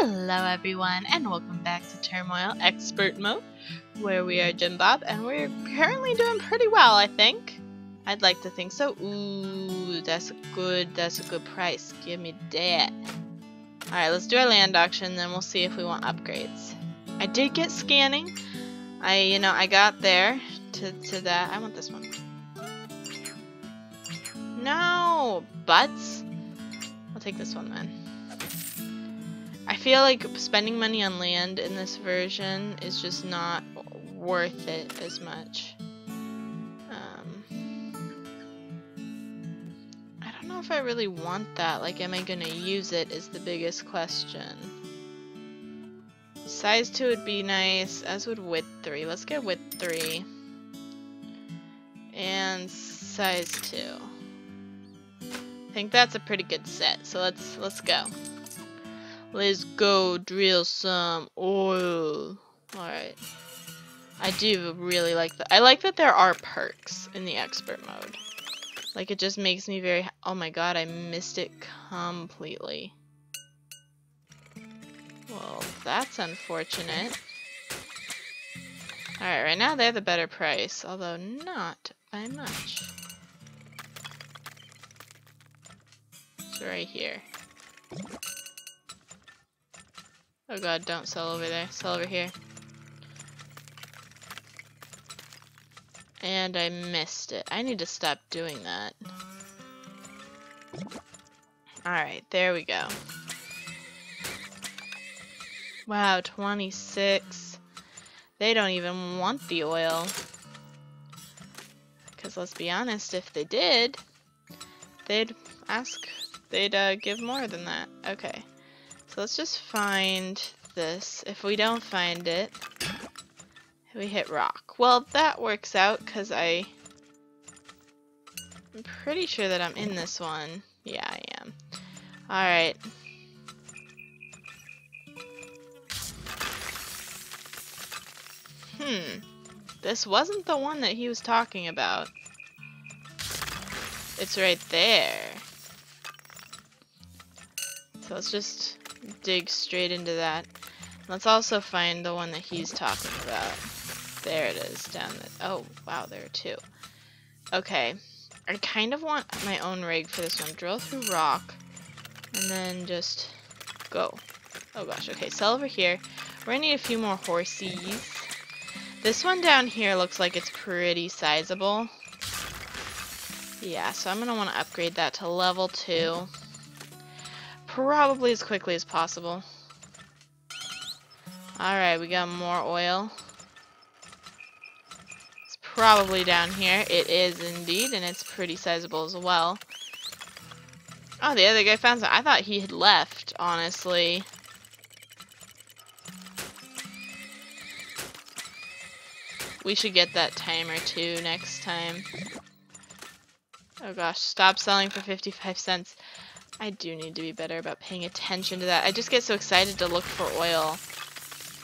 Hello everyone and welcome back to Turmoil Expert Mode where we are Jim Bob and we're currently doing pretty well I think. I'd like to think so. Ooh, that's a good, that's a good price. Give me that. Alright, let's do our land auction then we'll see if we want upgrades. I did get scanning. I, you know, I got there to, to that. I want this one. No! Butts? I'll take this one then. I feel like spending money on land in this version is just not worth it as much. Um, I don't know if I really want that. Like, am I going to use it is the biggest question. Size 2 would be nice, as would width 3. Let's get width 3. And size 2. I think that's a pretty good set, so let's let's go. Let's go drill some oil. Alright. I do really like that. I like that there are perks in the expert mode. Like, it just makes me very... Oh my god, I missed it completely. Well, that's unfortunate. Alright, right now they're the better price, although not by much. It's right here. Oh god, don't sell over there. Sell over here. And I missed it. I need to stop doing that. Alright, there we go. Wow, 26. They don't even want the oil. Because let's be honest, if they did, they'd ask, they'd uh, give more than that. Okay. So let's just find this. If we don't find it, we hit rock. Well, that works out because I... I'm pretty sure that I'm in this one. Yeah, I am. Alright. Hmm. This wasn't the one that he was talking about. It's right there. So let's just dig straight into that. Let's also find the one that he's talking about. There it is, down the- oh, wow, there are two. Okay, I kind of want my own rig for this one. Drill through rock, and then just go. Oh gosh, okay, sell over here. We're gonna need a few more horsies. This one down here looks like it's pretty sizable. Yeah, so I'm gonna want to upgrade that to level 2 probably as quickly as possible. Alright, we got more oil. It's probably down here. It is indeed, and it's pretty sizable as well. Oh, the other guy found some. I thought he had left, honestly. We should get that timer too next time. Oh gosh, stop selling for 55 cents. I do need to be better about paying attention to that. I just get so excited to look for oil.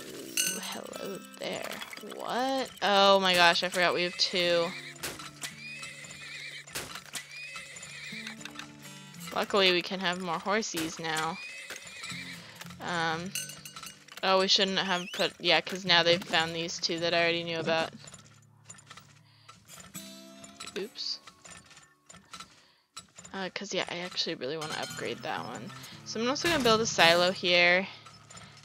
Ooh, hello there. What? Oh my gosh, I forgot we have two. Luckily, we can have more horsies now. Um, oh, we shouldn't have put... Yeah, because now they've found these two that I already knew about. Oops. Because, uh, yeah, I actually really want to upgrade that one. So I'm also going to build a silo here.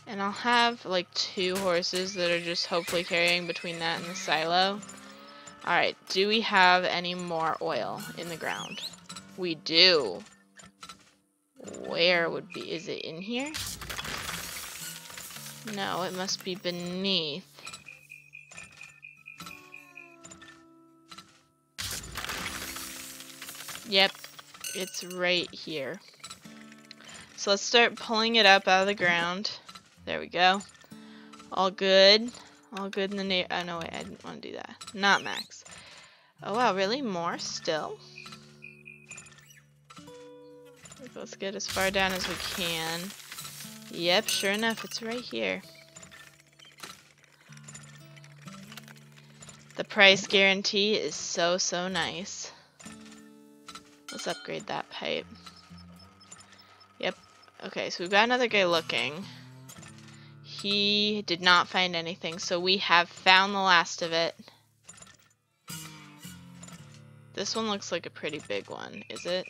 And I'll have, like, two horses that are just hopefully carrying between that and the silo. Alright, do we have any more oil in the ground? We do. Where would be... Is it in here? No, it must be beneath. Yep, it's right here. So let's start pulling it up out of the ground. There we go. All good. All good in the near- oh no wait, I didn't want to do that. Not max. Oh wow, really? More still? Let's get as far down as we can. Yep, sure enough, it's right here. The price guarantee is so, so nice. Let's upgrade that pipe. Yep. Okay, so we've got another guy looking. he did not find anything, so we have found the last of it. This one looks like a pretty big one, is it?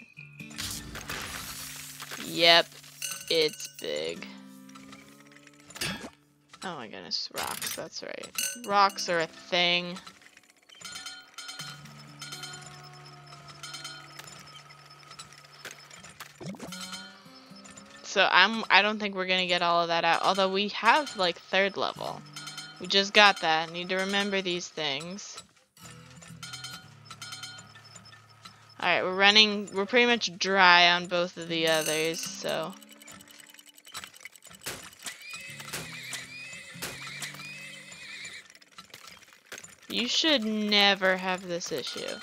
Yep, it's big. Oh my goodness, rocks, that's right. Rocks are a thing. So I'm I don't think we're gonna get all of that out. Although we have like third level. We just got that. Need to remember these things. Alright, we're running we're pretty much dry on both of the others, so You should never have this issue.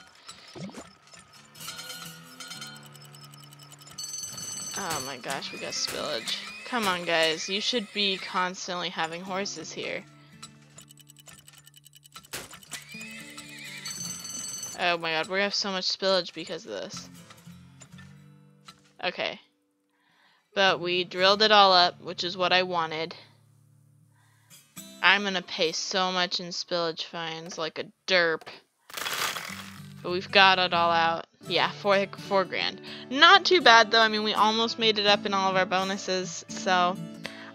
Oh my gosh, we got spillage. Come on guys, you should be constantly having horses here. Oh my god, we have so much spillage because of this. Okay. But we drilled it all up, which is what I wanted. I'm gonna pay so much in spillage fines, like a derp. But we've got it all out. Yeah, four, four grand. Not too bad though, I mean we almost made it up in all of our bonuses, so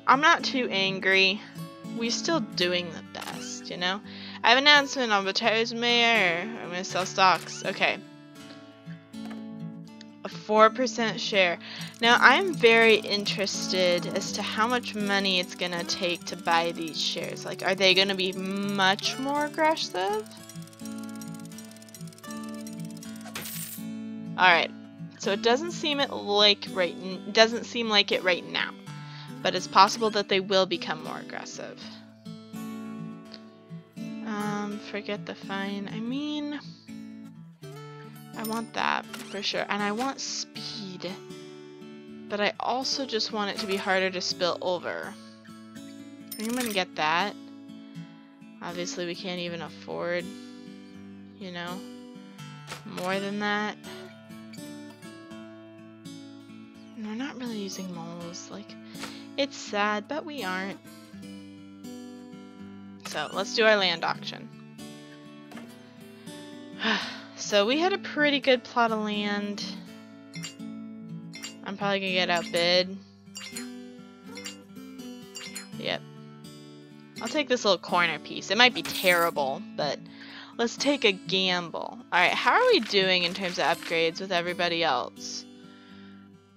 I'm not too angry. We're still doing the best, you know? I have an announcement on Bataille's Mayor. I'm gonna sell stocks. Okay. A 4% share. Now, I'm very interested as to how much money it's going to take to buy these shares. Like, are they going to be much more aggressive? Alright, so it doesn't seem it like right doesn't seem like it right now. But it's possible that they will become more aggressive. Um, forget the fine. I mean... I want that for sure. And I want speed. But I also just want it to be harder to spill over. I'm gonna get that. Obviously we can't even afford, you know, more than that. Using moles. Like, it's sad, but we aren't. So, let's do our land auction. So we had a pretty good plot of land. I'm probably gonna get outbid. Yep. I'll take this little corner piece. It might be terrible, but let's take a gamble. Alright, how are we doing in terms of upgrades with everybody else?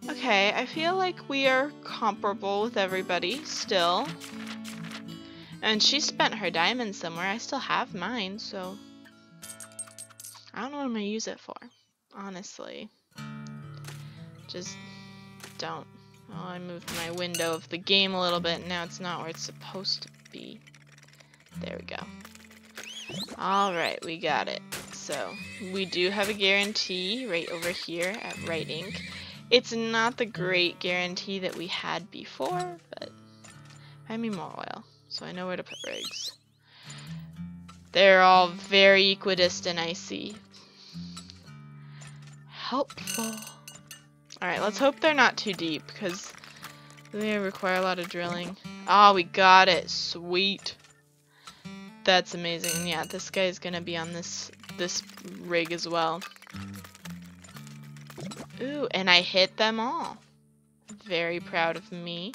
Okay, I feel like we are comparable with everybody still. And she spent her diamonds somewhere. I still have mine, so I don't know what I'm gonna use it for, honestly. Just don't. Oh, I moved my window of the game a little bit, now it's not where it's supposed to be. There we go. Alright, we got it. So, we do have a guarantee right over here at Right Ink. It's not the great guarantee that we had before, but I need more oil, so I know where to put rigs. They're all very equidistant, I see. Helpful. Alright, let's hope they're not too deep, because they require a lot of drilling. Oh, we got it. Sweet. That's amazing. Yeah, this guy's gonna be on this this rig as well. Ooh, and I hit them all. Very proud of me.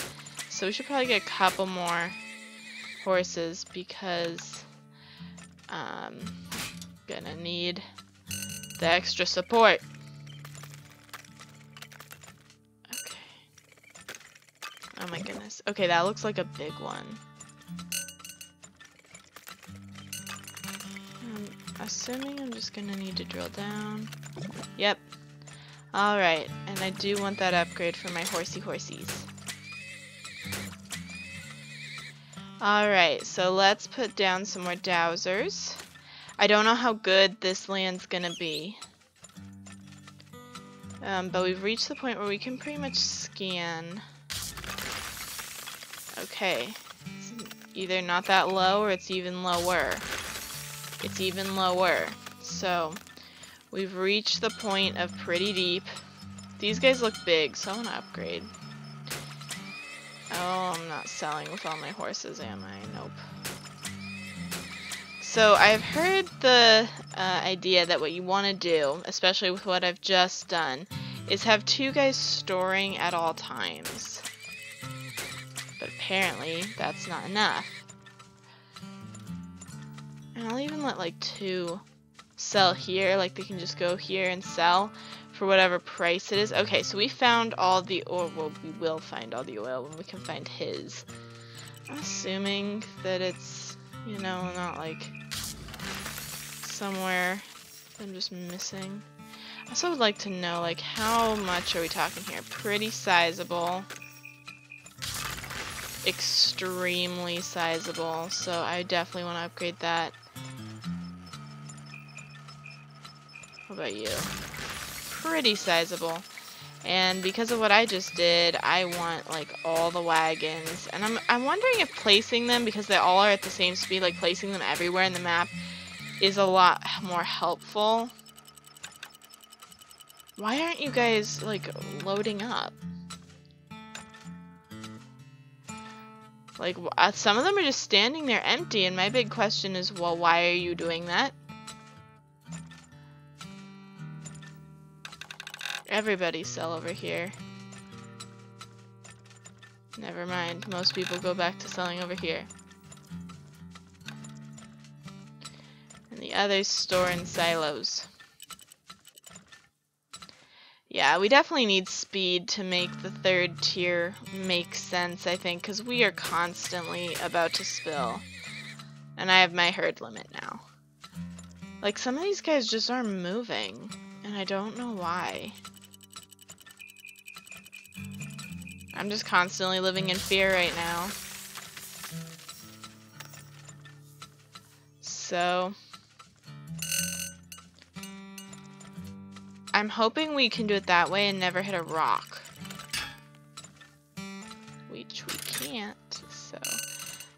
So we should probably get a couple more horses because um, gonna need the extra support. Okay. Oh my goodness. Okay, that looks like a big one. I'm assuming I'm just gonna need to drill down. Yep. Alright, and I do want that upgrade for my horsey horsies. Alright, so let's put down some more dowsers. I don't know how good this land's gonna be. Um, but we've reached the point where we can pretty much scan. Okay. It's either not that low or it's even lower. It's even lower. So, we've reached the point of pretty deep. These guys look big, so I want to upgrade. Oh I'm not selling with all my horses, am I? Nope. So I've heard the uh, idea that what you want to do, especially with what I've just done, is have two guys storing at all times. But apparently that's not enough. And I'll even let like two sell here, like they can just go here and sell for whatever price it is. Okay, so we found all the oil, well we will find all the oil when we can find his. Assuming that it's, you know, not like somewhere I'm just missing. I also would like to know, like, how much are we talking here? Pretty sizable. Extremely sizable, so I definitely want to upgrade that. About you? Pretty sizable. And because of what I just did, I want like all the wagons. And I'm I'm wondering if placing them because they all are at the same speed, like placing them everywhere in the map is a lot more helpful. Why aren't you guys like loading up? Like uh, some of them are just standing there empty and my big question is well why are you doing that? Everybody sell over here. Never mind, most people go back to selling over here. And the others store in silos. Yeah, we definitely need speed to make the third tier make sense, I think, because we are constantly about to spill. And I have my herd limit now. Like, some of these guys just aren't moving, and I don't know why. I'm just constantly living in fear right now. So... I'm hoping we can do it that way and never hit a rock. Which we can't, so...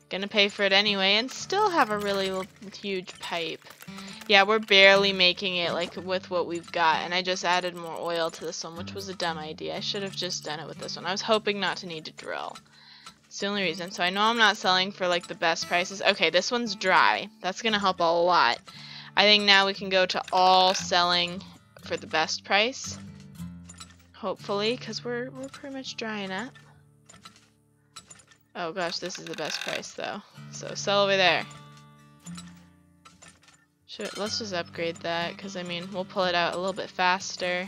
Gonna pay for it anyway and still have a really huge pipe. Yeah, we're barely making it like with what we've got, and I just added more oil to this one, which was a dumb idea. I should have just done it with this one. I was hoping not to need to drill. It's the only reason. So I know I'm not selling for like the best prices. Okay, this one's dry. That's gonna help a lot. I think now we can go to all selling for the best price. Hopefully, because we're, we're pretty much drying up. Oh gosh, this is the best price though. So sell over there. Let's just upgrade that, because I mean, we'll pull it out a little bit faster.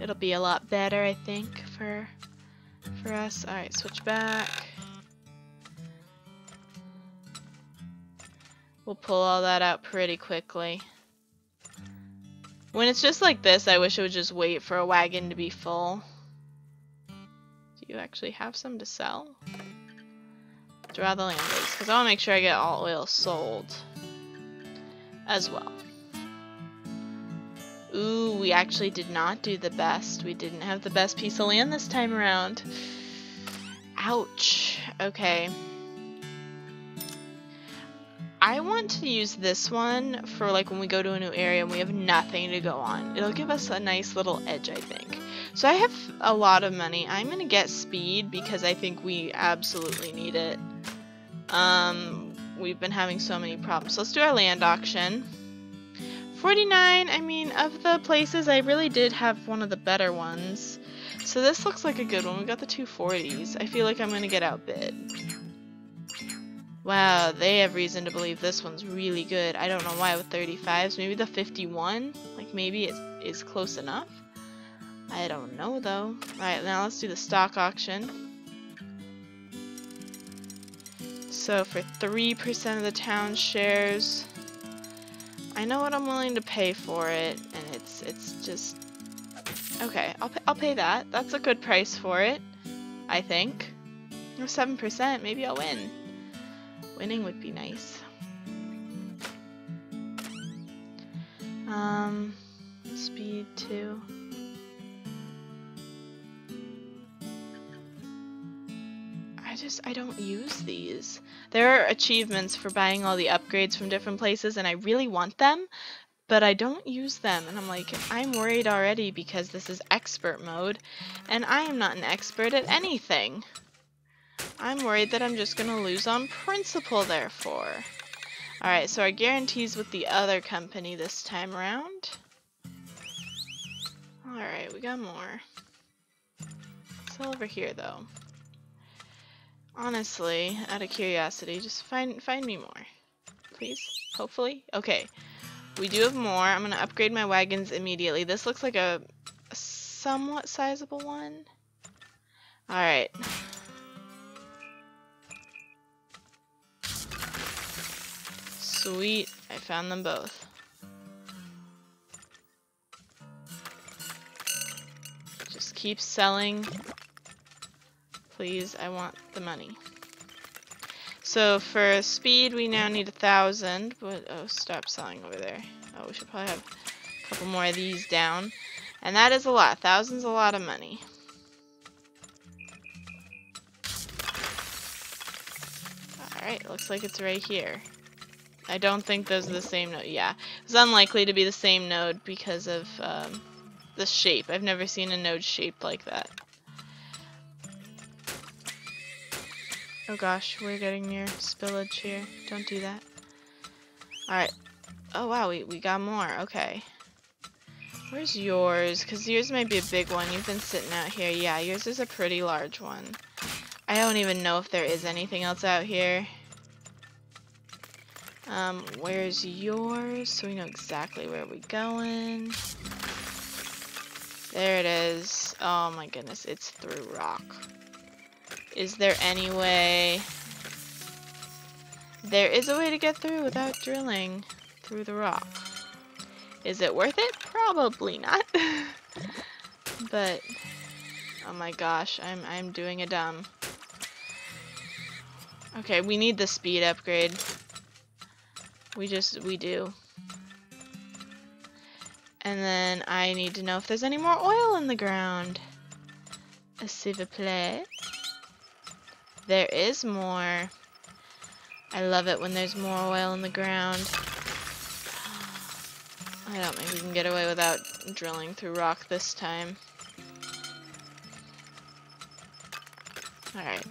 It'll be a lot better, I think, for for us. Alright, switch back. We'll pull all that out pretty quickly. When it's just like this, I wish it would just wait for a wagon to be full. Do you actually have some to sell? Draw the land base, because I want to make sure I get all oil sold as well. Ooh, we actually did not do the best. We didn't have the best piece of land this time around. Ouch. Okay. I want to use this one for like when we go to a new area and we have nothing to go on. It'll give us a nice little edge, I think. So I have a lot of money. I'm going to get speed because I think we absolutely need it. Um, we've been having so many problems. Let's do our land auction. 49, I mean, of the places, I really did have one of the better ones. So this looks like a good one. We got the 240s. I feel like I'm going to get outbid. Wow, they have reason to believe this one's really good. I don't know why with 35s. Maybe the 51? Like, maybe it is close enough? I don't know, though. Alright, now let's do the stock auction. So for 3% of the town shares, I know what I'm willing to pay for it, and it's it's just... Okay, I'll, pay, I'll pay that. That's a good price for it, I think. 7%, maybe I'll win. Winning would be nice. Um, speed 2. Just, I don't use these. There are achievements for buying all the upgrades from different places, and I really want them, but I don't use them. And I'm like, I'm worried already because this is expert mode, and I am not an expert at anything. I'm worried that I'm just going to lose on principle, therefore. Alright, so our guarantees with the other company this time around. Alright, we got more. Still over here, though. Honestly, out of curiosity, just find find me more. Please? Hopefully? Okay. We do have more. I'm going to upgrade my wagons immediately. This looks like a, a somewhat sizable one. Alright. Sweet. I found them both. Just keep selling. Please, I want the money. So for speed, we now need a thousand. But oh, stop selling over there. Oh, we should probably have a couple more of these down. And that is a lot. Thousand's a lot of money. Alright, looks like it's right here. I don't think those are the same node. Yeah, it's unlikely to be the same node because of um, the shape. I've never seen a node shaped like that. Oh gosh, we're getting near spillage here. Don't do that. Alright. Oh wow, we, we got more. Okay. Where's yours? Because yours might be a big one. You've been sitting out here. Yeah, yours is a pretty large one. I don't even know if there is anything else out here. Um, where's yours? So we know exactly where we're going. There it is. Oh my goodness, it's through rock. Is there any way... There is a way to get through without drilling through the rock. Is it worth it? Probably not. but, oh my gosh, I'm, I'm doing a dumb. Okay, we need the speed upgrade. We just, we do. And then I need to know if there's any more oil in the ground. S'il vous plaît. There is more. I love it when there's more oil in the ground. I don't think we can get away without drilling through rock this time. Alright.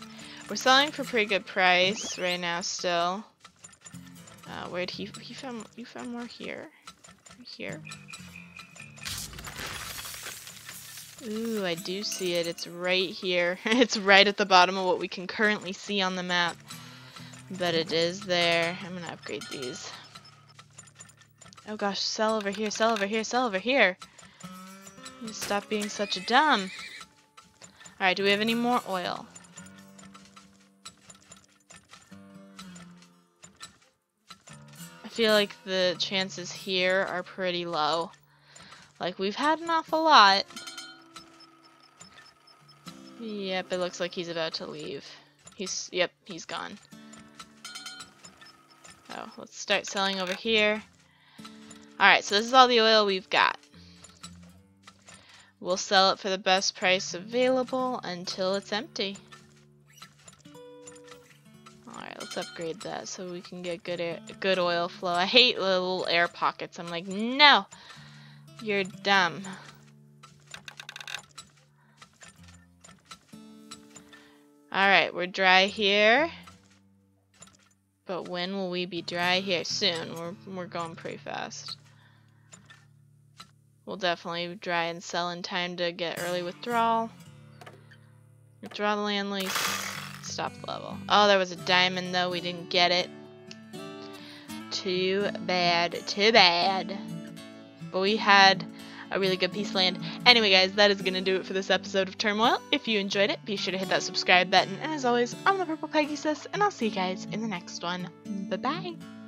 We're selling for pretty good price right now still. Uh, where'd he, he found, you found more here? Here? Ooh, I do see it. It's right here. it's right at the bottom of what we can currently see on the map. But it is there. I'm gonna upgrade these. Oh gosh, sell over here, sell over here, sell over here. Stop being such a dumb. Alright, do we have any more oil? I feel like the chances here are pretty low. Like, we've had an awful lot. Yep, it looks like he's about to leave. He's, yep, he's gone. Oh, let's start selling over here. Alright, so this is all the oil we've got. We'll sell it for the best price available until it's empty. Alright, let's upgrade that so we can get good air, good oil flow. I hate little air pockets. I'm like, no, you're dumb. Alright, we're dry here. But when will we be dry here? Soon. We're, we're going pretty fast. We'll definitely dry and sell in time to get early withdrawal. Withdraw the land lease stop the level. Oh, there was a diamond though. We didn't get it. Too bad. Too bad. But we had a really good piece of land. Anyway, guys, that is going to do it for this episode of Turmoil. If you enjoyed it, be sure to hit that subscribe button. And as always, I'm the Purple Peggysus, and I'll see you guys in the next one. Bye-bye.